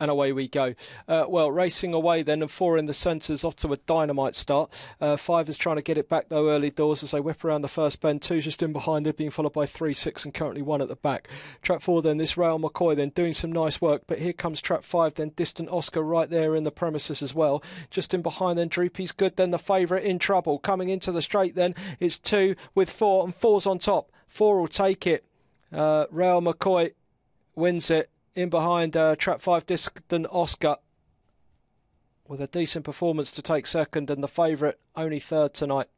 and away we go. Uh, well, racing away then, and four in the centres, off to a dynamite start. Uh, five is trying to get it back though early doors as they whip around the first bend. Two just in behind it, being followed by three, six, and currently one at the back. Trap four then, this Rail McCoy then doing some nice work, but here comes trap five then, distant Oscar right there in the premises as well. Just in behind then, Droopy's good, then the favourite in trouble. Coming into the straight then, it's two with four, and four's on top. Four will take it. Uh, Rail McCoy wins it in behind uh, Trap 5 Distant Oscar with a decent performance to take second and the favourite only third tonight.